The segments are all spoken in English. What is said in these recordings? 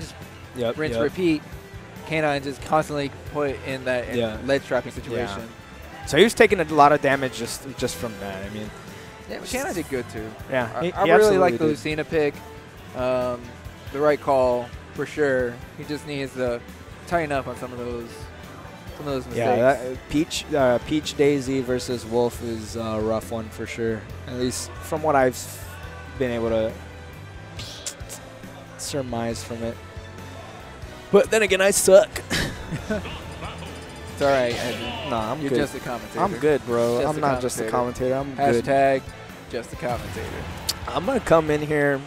just Yep. rinse, yep. repeat. K9 just constantly put in that in Yeah. ledge trapping situation. So he was taking a lot of damage just just from that. I mean, Yeah, but K9 did good too. yeah. I, he- I he really like the did. Lucina pick. Um, the right call for sure. He just needs to tighten up on some of those some of those mistakes. Yeah, that, uh, Peach uh, Peach Daisy versus Wolf is a rough one for sure. At least from what I've been able to surmise from it. But then again, I suck. it's all right. Evan. nah, I'm You're good. just a commentator. I'm good, bro. Just I'm not just a commentator. I'm good. Hashtag just a commentator. I'm gonna come in here.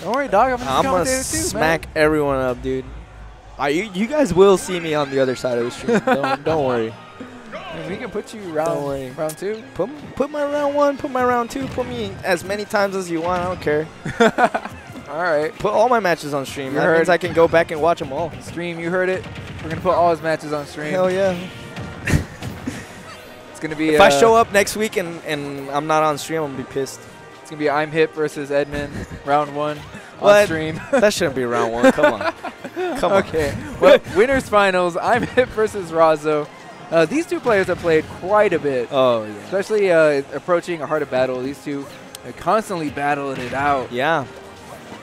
Don't worry, dog. I'm just I'm gonna commentator too, smack everyone up, dude. You, you guys will see me on the other side of the stream. don't, don't worry. man. We can put you Don't round worry. round two. Put put my round one, put my round two, put me as many times as you want. I don't care. All right. Put all my matches on stream. You that heard. means I can go back and watch them all. Stream, you heard it. We're gonna put all his matches on stream. Hell yeah. It's gonna be. If uh, I show up next week and, and I'm not on stream, I'm gonna be pissed. It's gonna be Imhip versus Edmund, round one on stream. that shouldn't be round one. Come on. Come on. okay. well, winners finals. Imhip versus Razo. Uh, these two players have played quite a bit, Oh, yeah. especially uh, approaching a heart of battle. These two are constantly battling it out. Yeah.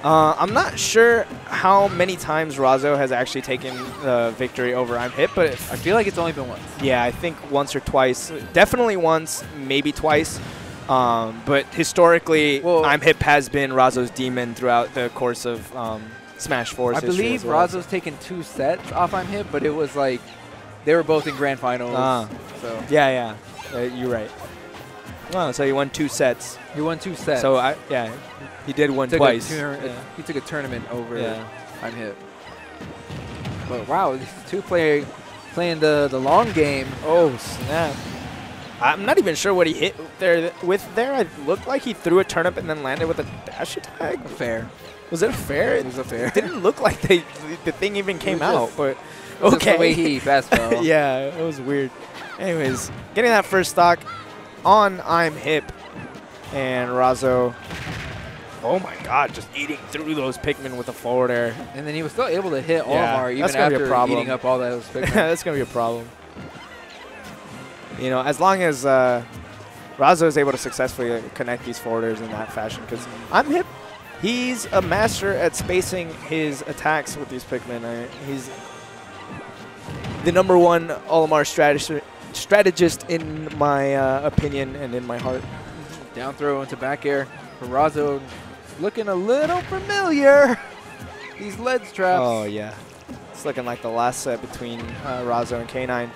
Uh, I'm not sure how many times Razo has actually taken the victory over Imhip, but I feel like it's only been once. Yeah, I think once or twice. Definitely once, maybe twice. Um, but historically, Well- Imhip has been Razo's demon throughout the course of um, Smash 4's I believe well. Razo's taken two sets off Imhip, but it was like they were both in grand finals. Ah. So Yeah, yeah. Uh, you're right. Oh, so he won two sets. he won two sets. So, I yeah, he did one twice. yeah. He took a tournament over Yeah. Imhip. But wow, two play playing the the long game. Oh, snap. I'm not even sure what he hit there with there. It looked like he threw a turnip and then landed with a dash attack. Fair. Was it fair? It was a fair. It didn't look like they, the thing even came out, but okay. the way he fast fell. yeah, it was weird. Anyways, getting that first stock on Imhip and Razo. Oh my god, just eating through those Pikmin with the forward air. And then he was still able to hit Yeah, Olimar even that's gonna be a after eating up all those Pikmin. That's going to be a problem. You know, as long as uh, Razo is able to successfully uh, connect these forwarders in that fashion, because Imhip. He's a master at spacing his attacks with these Pikmin. I, he's the number one Olimar strategist, strategist in my uh, opinion and in my heart. Down throw into back air. Ferrazzo looking a little familiar. These ledge traps. Oh, yeah. It's looking like the last set between uh, Razo and K9.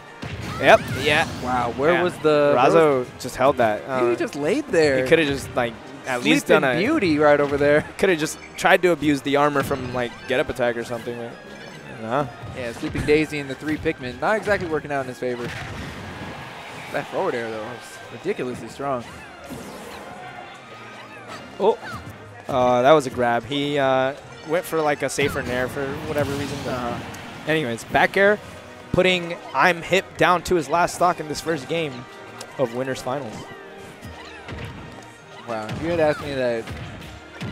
Yep. Yeah. Wow, where Yeah. was the Razo just held that. He Uh, just laid there. he could have just, like, at least done a. beauty right over there. Could have just tried to abuse the armor from, like, get up attack or something. But, nah. Yeah, Sleeping Daisy and the three Pikmin. Not exactly working out in his favor. That forward air, though, was ridiculously strong. Oh. Uh, that was a grab. He uh, went for, like, a safer nair for whatever reason. but- Uh-huh. Anyways, back air, putting Imhip down to his last stock in this first game of Winners Finals. Wow, if you had asked me that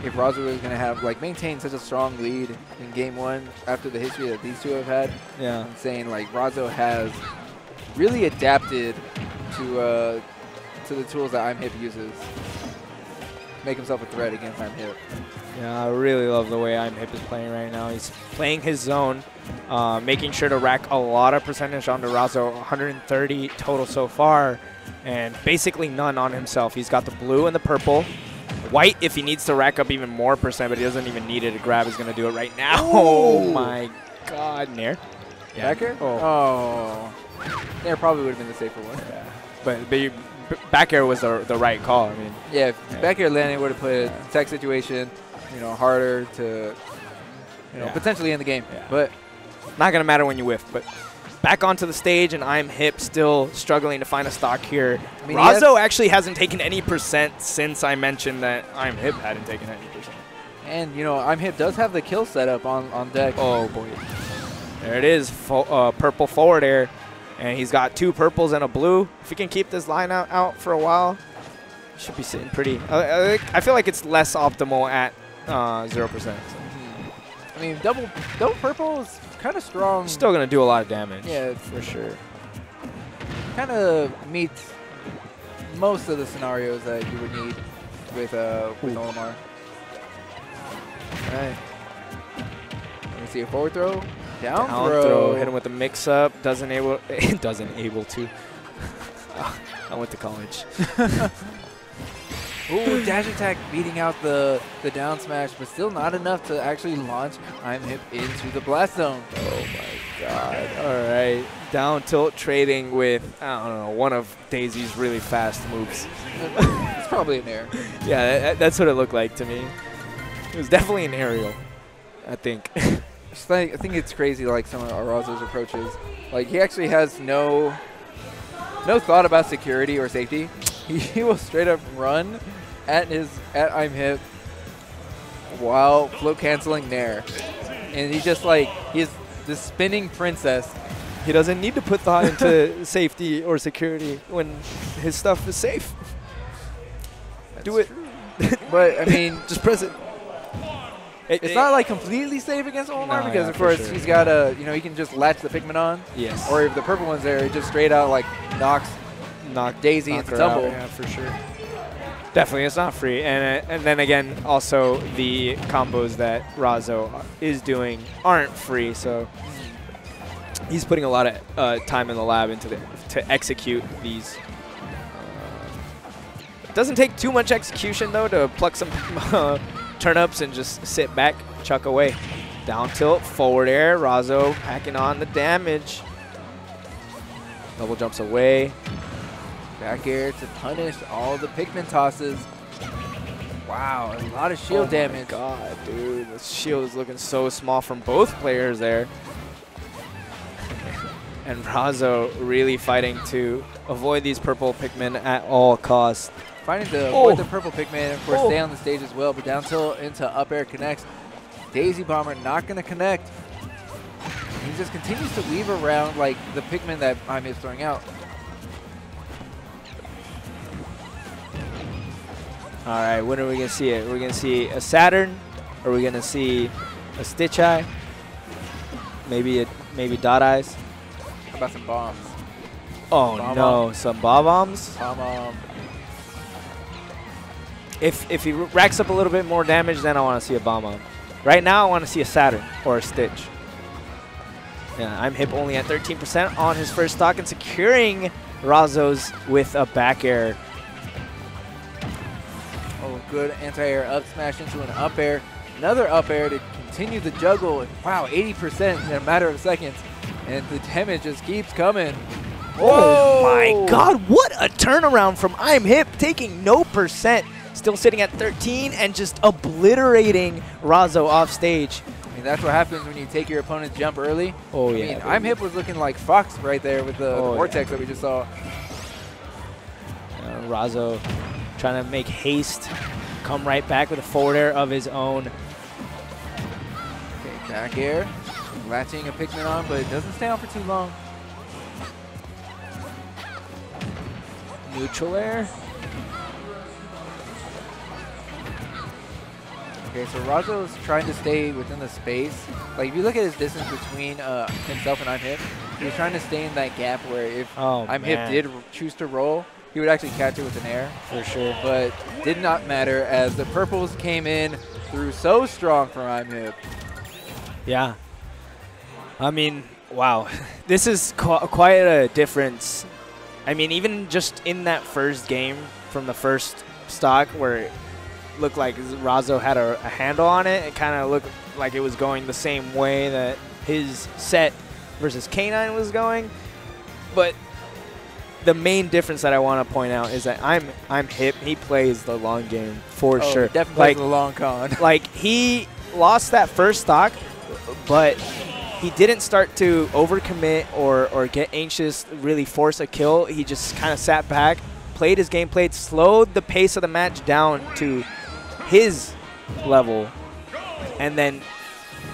if Razo was going to have, like, maintain such a strong lead in game one after the history that these two have had, Yeah. I'm saying, like, Razo has really adapted to uh, to the tools that Imhip uses. Make himself a threat against Imhip. Yeah, I really love the way Imhip is playing right now. He's playing his zone, uh, making sure to rack a lot of percentage on Razo, 130 total so far, and basically none on himself. He's got the blue and the purple. White, if he needs to rack up even more percent, but he doesn't even need it. A grab is going to do it right now. Oh my god, Nair. Back air? Oh. Oh. There probably would have been the safer one. Yeah. But, but you, back air was the, the right call. I mean, Yeah, if Yeah. back air landing would have put a tech situation, you know, harder to, you know, Yeah. potentially in the game. Yeah. But not going to matter when you whiff. But back onto the stage, and Imhip, still struggling to find a stock here. I mean, actually hasn't taken any percent since I mentioned that Imhip hadn't taken any percent. and you know, Imhip does have the kill setup on on deck. Oh boy, there it is, fo- uh, purple forward air, and he's got two purples and a blue. If he can keep this line out, out for a while, should be sitting pretty. Uh, I, I feel like it's less optimal at uh, zero percent. I mean, double double purple is kind of strong. Still going to do a lot of damage. Yeah, for sure. kind of meets most of the scenarios that you would need with uh with Ooh. Olimar. Alright. Let me see a forward throw. Down, Down throw. throw. Hit him with a mix up. Doesn't able. doesn't able to. I went to college. Ooh, dash attack beating out the, the down smash, but still not enough to actually launch Imhip into the blast zone. Oh my god. All right. Down tilt trading with, I don't know, one of Daisy's really fast moves. it's probably an air. Yeah, that, that's what it looked like to me. It was definitely an aerial, I think. I think it's crazy, like some of Arazo's approaches. Like he actually has no no thought about security or safety. He, he will straight up run at his at Imhip while float canceling Nair, and he's just like he's the spinning princess. he doesn't need to put thought into safety or security when his stuff is safe. Do it. But I mean, Just press it. It- it's it- not like completely safe against Omar No, because yeah, of course sure. he's got a you know he can just latch the Pikmin on, Yes. or if the purple one's there, it just straight out like knocks knock Daisy knock into out. Yeah, for sure. Definitely, it's not free. And uh, and then again, also the combos that Razo is doing aren't free. So he's putting a lot of uh, time in the lab into the to execute these. Uh, doesn't take too much execution though to pluck some uh, turnips and just sit back, chuck away. Down tilt, forward air, Razo packing on the damage. Double jumps away. Back air to punish all the Pikmin tosses. Wow, a lot of shield oh damage. God, dude, the shield is looking so small from both players there. And Razo really fighting to avoid these purple Pikmin at all costs. Finding the, Oh. the purple Pikmin, of course, Oh. stay on the stage as well, but down tilt into up air connects. Daisy Bomber not going to connect. He just continues to weave around like the Pikmin that I'm is throwing out. All right, when are we gonna see it? We're gonna see a Saturn, or are we gonna see a Stitch Eye? Maybe a maybe Dot Eyes. How about some bombs? Oh Bomb no, some Bob-ombs. Bomb, um, If if he racks up a little bit more damage, then I want to see a Bomb Bomb. Right now, I want to see a Saturn or a Stitch. Yeah, Imhip only at 13% on his first stock and securing Razos with a back air. oh, good anti-air up smash into an up air. Another up air to continue the juggle. Wow, 80% in a matter of seconds. And the damage just keeps coming. Oh my god, what a turnaround from Imhip, taking no percent, still sitting at 13 and just obliterating Razo off stage. I mean, that's what happens when you take your opponent's jump early. Oh I mean, Imhip was looking like Fox right there with the, the Oh, yeah. vortex that we just saw. Uh, Razo trying to make haste, come right back with a forward air of his own. Okay, back air, latching a Pikmin on, but it doesn't stay on for too long. Neutral air. Okay, so Razo's trying to stay within the space. Like, if you look at his distance between uh, himself and Imhip, he's trying to stay in that gap where if Oh, I'm man. hip did choose to roll, he would actually catch it with an air. For sure. But did not matter as the purples came in through so strong from Imhip. Yeah. I mean, wow. This is qu- quite a difference. I mean, even just in that first game from the first stock where looked like Razo had a, a handle on it, it kind of looked like it was going the same way that his set versus K9 was going. But the main difference that I want to point out is that I'm Imhip. He plays the long game for Oh, sure. Definitely Like the long con. like he lost that first stock, but he didn't start to overcommit or or get anxious, really force a kill. He just kind of sat back, played his game, played, slowed the pace of the match down to his level. And then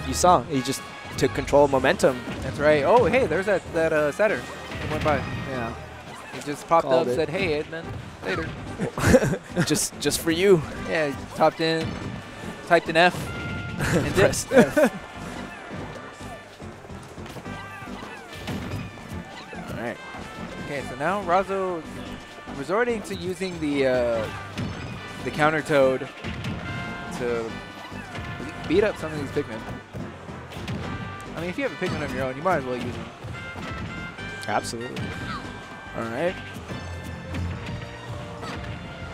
you saw he just took control of momentum. That's right. Oh, hey, there's that, that uh, setter. It went by. Yeah. He just popped Called up, it. said, hey, Edmund, later. just just for you. Yeah, Topped in, typed an F, and pressed F. All right. Okay, so now Razo resorting to using the uh, the counter toad to beat up some of these Pikmin. I mean, if you have a Pikmin of your own, you might as well use them. Absolutely. All right.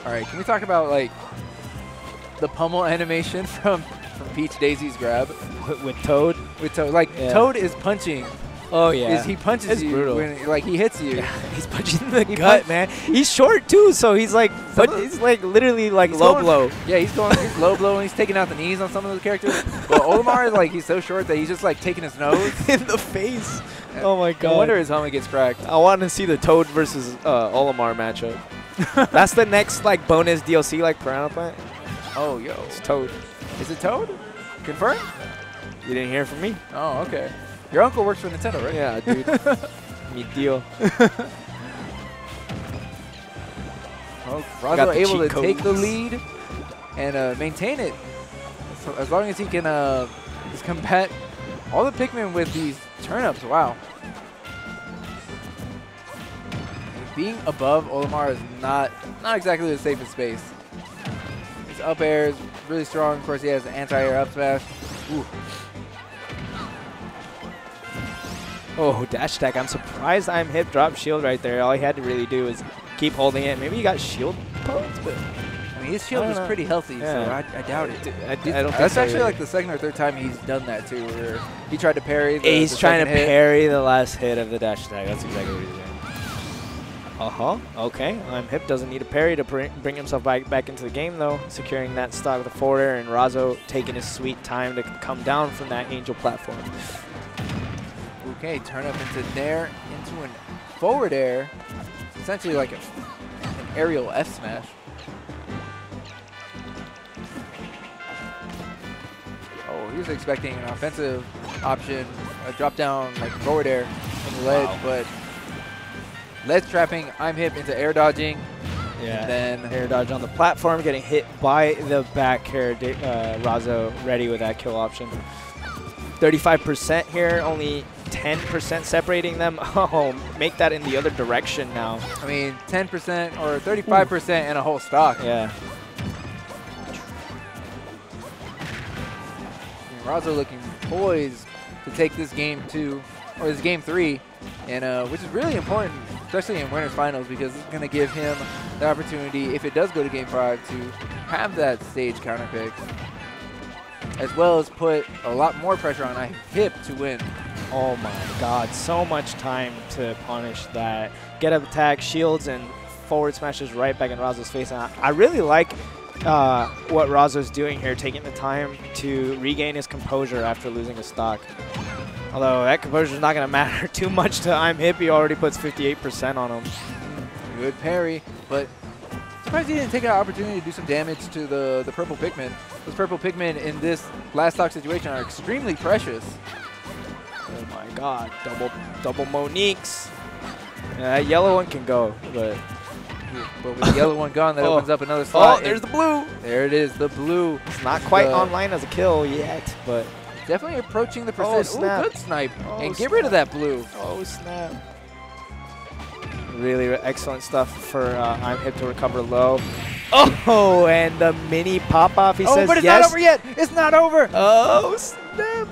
All right, can we talk about like the pummel animation from from Peach Daisy's grab With, with Toad. with Toad? Like Yeah. Toad is punching. Oh yeah. Is he punches It's you brutal. when like he hits you? he's punching the He gut, man. He's short too, so he's like, but he's like literally like low going- blow Yeah, he's going he's low blow and he's taking out the knees on some of the characters. But Olimar is like he's so short that he's just like taking his nose. in the face. Oh my god. No wonder his helmet gets cracked. I want to see the Toad versus uh, Olimar matchup. That's the next like bonus DLC like Piranha Plant. Oh, yo. It's Toad. Is it Toad? Confirmed? You didn't hear from me? Oh, okay. Your uncle works for Nintendo, right? Yeah, dude. Mi tío. Well, Got able to cheat take the lead and uh, maintain it. So as long as he can uh, just combat all the Pikmin with these turnips. Wow. Being above Olimar is not not exactly the safest space. His up air is really strong. Of course, he has the anti-air up smash. Ooh. Oh, dash attack. I'm surprised Imhip drop shield right there. All he had to really do was keep holding it. Maybe he got shield poked, but I mean, his shield I don't is know. pretty healthy, so I, I doubt it. I, I don't think That's so actually either. like the second or third time he's done that too, where he tried to parry. The, He's the trying to hit. parry the last hit of the dash attack. That's exactly what he's doing. Uh huh. Okay. Imhip. Doesn't need a parry to bring, bring himself back back into the game though. Securing that stock with the forward air and Razo taking his sweet time to come down from that angel platform. Okay, turnip into nair, into an forward air. Essentially like a, an aerial F smash. Oh, he was expecting an offensive option, a drop down like forward air from the ledge, Wow. but ledge trapping, Imhip into air dodging. Yeah. And then Air dodge on the platform, getting hit by the back air. Da- Uh, Razo ready with that kill option. 35% here, only 10% separating them. Oh, make that in the other direction now. I mean, 10% or 35% and a whole stock. Yeah. Razo looking poised to take this game two, or this game three, and uh, which is really important, especially in winners finals, because it's going to give him the opportunity, if it does go to game five, to have that stage counter pick, as well as put a lot more pressure on a Hip to win. Oh my god, so much time to punish that. Get up attack, shields, and forward smashes right back in Razo's face. And I, really like uh, what Razo's doing here, taking the time to regain his composure after losing a stock. Although that composure is not going to matter too much to Imhip. He already puts 58% on him. Good parry, but surprised he didn't take an opportunity to do some damage to the, the purple Pikmin. Those purple Pikmin in this last stock situation are extremely precious. Oh my god, double double Moniques. Yeah, that yellow one can go, but But with the yellow one gone, that Oh. opens up another slot. oh, there's the blue. there it is, the blue. It's not quite The- online as a kill yet, but Definitely approaching the Oh, percent. Ooh, good snipe. Oh, and get rid of that blue. Oh snap! Really excellent stuff for uh, Imhip to recover low. Oh, and the mini pop off. He oh, says yes. Oh, but it's yes. not over yet. It's not over. Oh snap,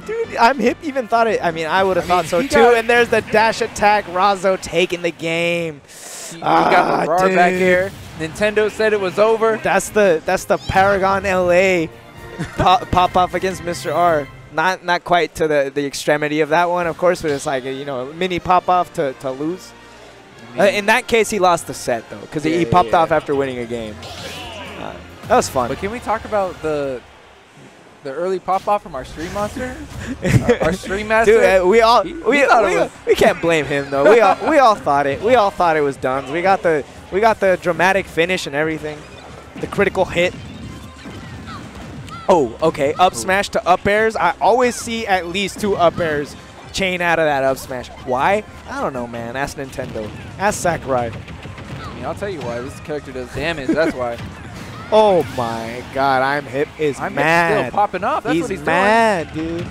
dude! Imhip. Even thought it. I mean, I would have thought mean, so too. got- and there's the dash attack. Razo taking the game. we got the Ah, RAR back here. Nintendo said it was over. That's the that's the Paragon LA pop, pop off against Mr. R. Not not quite to the, the extremity of that one, of course, but it's like a, you know mini pop off to, to lose. Uh, in that case, he lost the set though, because Yeah, he yeah, popped yeah. off after winning a game. Uh, that was fun. but can we talk about the the early pop off from our stream monster, our, our stream master? Dude, uh, we all He- we, he thought it we, was- we can't blame him though. We all we all thought it. We all thought it was done. We got the we got the dramatic finish and everything, the critical hit. Oh, okay. Up smash to up airs. I always see at least two up airs chain out of that up smash. Why? I don't know, man. Ask Nintendo. Ask Sakurai. I mean, I'll tell you why. This character does damage. That's why. Oh my God, Imhip is I'm mad. still popping off. That's he's, what he's mad, dude.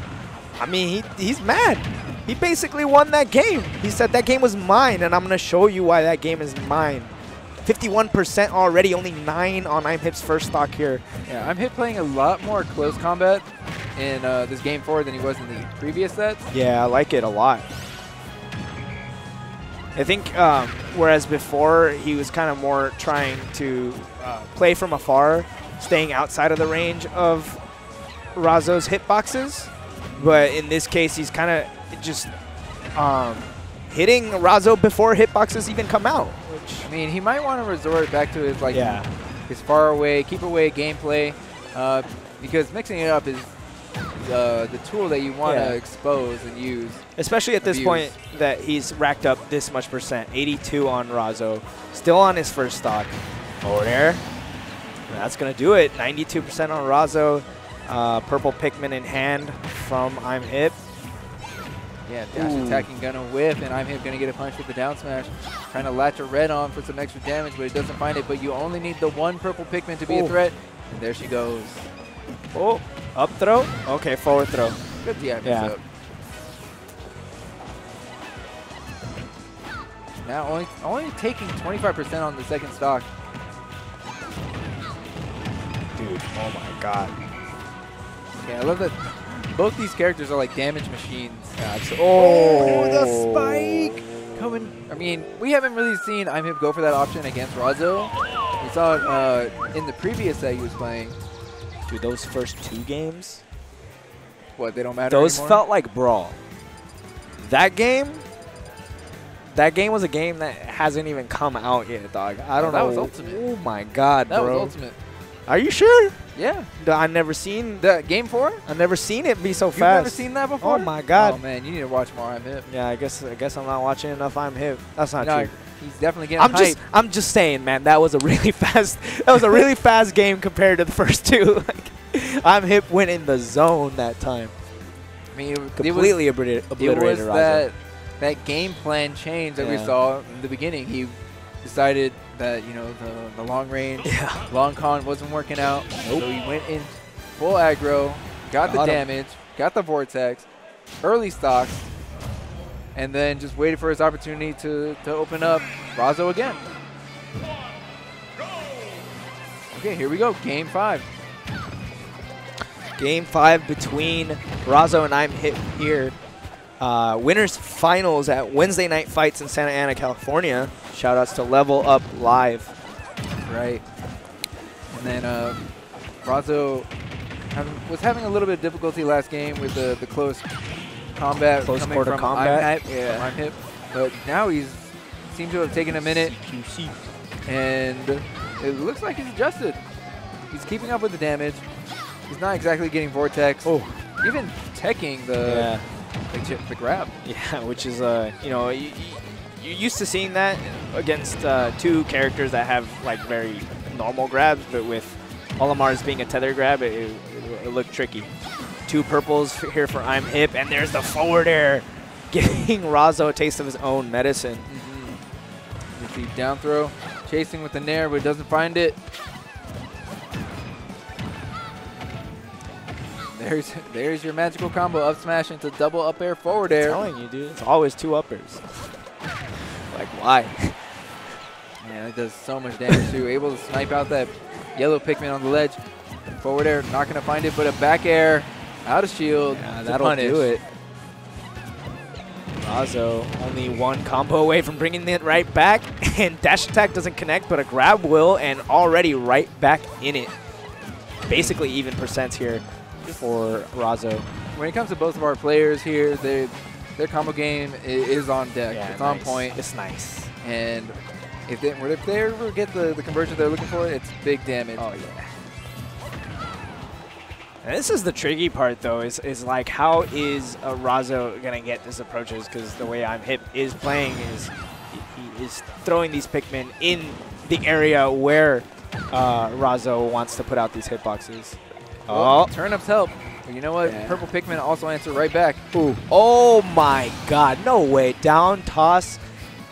I mean, he he's mad. he basically won that game. He said that game was mine, and I'm gonna show you why that game is mine. 51% already, only nine on Imhip's first stock here. Yeah, Imhip playing a lot more close combat in uh, this game four than he was in the previous sets. Yeah, I like it a lot. I think um, whereas before he was kind of more trying to uh, play from afar, staying outside of the range of Razo's hitboxes, but in this case he's kind of just um, hitting Razo before hitboxes even come out. Which I mean, he might want to resort back to his like yeah, his far away, keep away gameplay, uh, because mixing it up is uh, the tool that you want to Yeah. expose and use. especially at this Abuse. point that he's racked up this much percent, 82 on Razo, still on his first stock. Over there. That's going to do it. 92% on Razo. Uh, purple Pikmin in hand from Imhip. Yeah, dash Ooh. attacking gonna whip, and Imhip gonna get a punch with the down smash. Trying to latch a red on for some extra damage, but he doesn't find it. But you only need the one purple Pikmin to be a threat. And there she goes. Oh, up throw. Okay, forward throw. Good DI Yeah. up. Now only only taking 25% on the second stock. Dude, oh my god. Yeah, I love that both these characters are like damage machines. Oh, the spike coming. I mean, we haven't really seen Imhip go for that option against Razo. We saw it uh, in the previous set he was playing. Dude, those first two games, What, they don't matter those anymore? felt like brawl. That game, that game was a game that hasn't even come out yet, dog. I oh, don't that know. was Ultimate. Oh my god, That bro. That was ultimate. Are you sure? Yeah. I never seen. The game four? I never seen it be so fast. You've fast. never seen that oh before? Oh my god. Oh man, you need to watch more Imhip. Yeah, I guess I guess I'm not watching enough. Imhip. That's not No, true. he's definitely getting I'm hyped. just I'm just saying, man. That was a really fast. That was a really fast game compared to the first two. like, Imhip went in the zone that time. I mean, it, was- Completely It was, obliterated that that game plan change that we saw in the beginning. He decided that you know the the long range, Yeah. long con wasn't working out, Nope. so he went in full aggro, got, the him. damage, got the vortex, early stocks, and then just waited for his opportunity to to open up Razo again. Okay, here we go, game five. Game five between Razo and Imhip here. Uh, winners finals at Wednesday night fights in Santa Ana, California. Shout outs to Level Up Live. Right. And then uh, Razo was having a little bit of difficulty last game with the, the close combat Close coming quarter from combat? Imhip, yeah. Imhip. But now he's seemed to have taken a minute, and it looks like he's adjusted. He's keeping up with the damage. He's not exactly getting vortex. Oh. Even teching the Yeah. The, grab. Yeah, which is uh, you know, you, you're used to seeing that against uh, two characters that have like very normal grabs, but with Olimar's being a tether grab, it, it, it looked tricky. Two purples here for Imhip, and there's the forward air, giving Razo a taste of his own medicine. You see down throw, chasing with the nair, but doesn't find it. There's there's your magical combo up smash into double up air forward I'm air. telling you, dude, it's always two uppers. like why? Man, it does so much damage too. Able to snipe out that yellow Pikmin on the ledge. Forward air, not gonna find it, but a back air out of shield. Yeah, that'll punish. do it. Razo only one combo away from bringing it right back, and dash attack doesn't connect, but a grab will, and already right back in it. Basically even percents here for Razo. When it comes to both of our players here, they, their combo game is on deck. it's on point. It's nice. And if they, if they ever get the, the conversion they're looking for, it's big damage. Oh yeah. And this is the tricky part, though. Is is like how is uh, Razo gonna get his approaches? Because the way Imhip is playing is he, he is throwing these Pikmin in the area where uh, Razo wants to put out these hitboxes. Well, Oh, turnips help. But you know what? Yeah. Purple Pikmin also answer right back. Ooh. oh my God! No way! Down toss,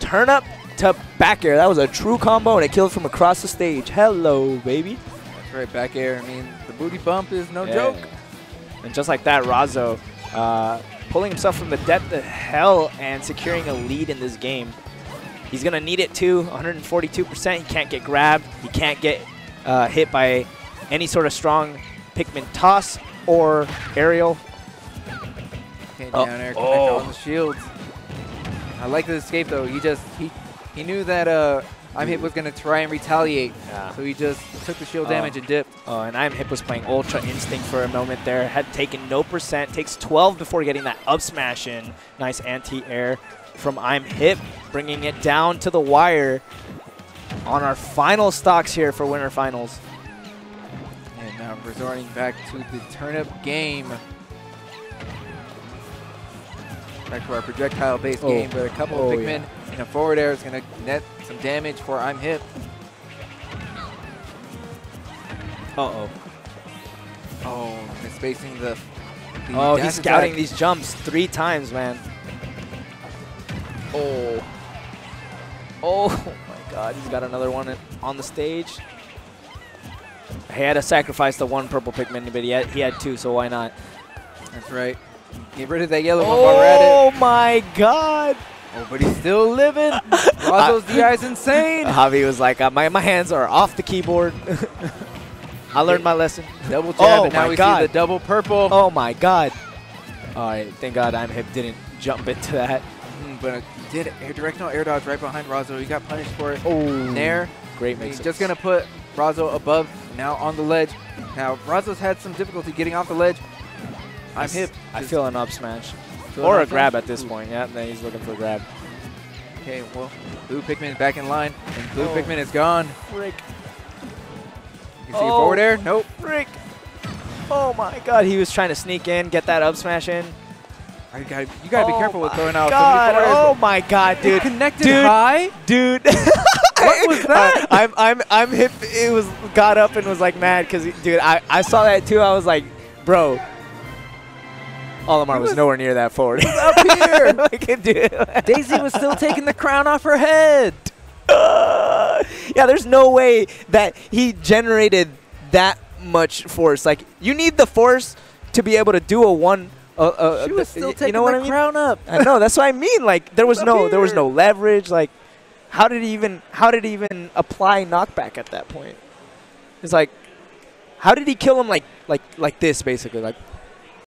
turnip to back air. That was a true combo, and it killed from across the stage. Hello, baby. That's right, back air. I mean, the booty bump is no Yeah. joke. And just like that, Razo uh, pulling himself from the depth of hell and securing a lead in this game. He's going to need it too. 142%. He can't get grabbed. He can't get uh, hit by any sort of strong Pikmin toss or aerial. Okay, Oh. down air Oh. on the shields. I like the escape though. He just he he knew that uh Imhip was gonna try and retaliate, Yeah. so he just took the shield Oh. damage and dipped. Oh, and Imhip was playing Ultra Instinct for a moment there. Had taken no percent. Takes 12 before getting that up smash in. Nice anti-air from Imhip, bringing it down to the wire on our final stocks here for Winter Finals. And resorting back to the turnip game. Back to our projectile-based Oh. game, but a couple Oh, of Pikmin in a forward air is gonna net some damage for Imhip. Uh-oh. Oh, misspacing the. the Oh, he's scouting attack. these jumps three times, man. Oh. Oh my god, he's got another one on the stage. He had to sacrifice the one purple Pikmin, but he had, he had two, so why not? That's right. Get rid of that yellow one while we're at it. Oh my god! Oh, but he's still living. Razo's DI is insane. Javi was like, uh, my, my hands are off the keyboard. I learned my lesson. Double jab, Oh and now we God. see the double purple. Oh my god. Alright, thank god Imhip didn't jump into that. Mm, but he did air directional air dodge right behind Razo. He got punished for it. Oh, There, Great he's mix. just gonna put Razo above, now on the ledge. Now Razo's had some difficulty getting off the ledge. Imhip. I feel an up smash. feel Or a grab smash? at this Ooh. point. Yeah, then he's looking for a grab. Okay, well, blue Pikmin back in line, and blue Oh. Pikmin is gone. Frick. You see a Oh. forward air? Nope. Frick. Oh my god, he was trying to sneak in, get that up smash in. You gotta, you gotta be Oh careful with throwing out god. so many forward airs. Oh my god, It dude. connected Dude. high. Dude. What was that? I, am I'm Imhip. It was got up and was like mad because dude, I I saw that too. I was like, bro. Olimar was was- nowhere near that forward. up here. like, dude. Daisy was still taking the crown off her head. Uh, yeah, there's no way that he generated that much force. Like, you need the force to be able to do a one. Uh, uh, She was still taking you know the I mean? crown up. I know. That's what I mean. Like, there was no, there was no leverage. Like, how did he even, how did he even apply knockback at that point? It's like, how did he kill him like, like, like this basically? Like,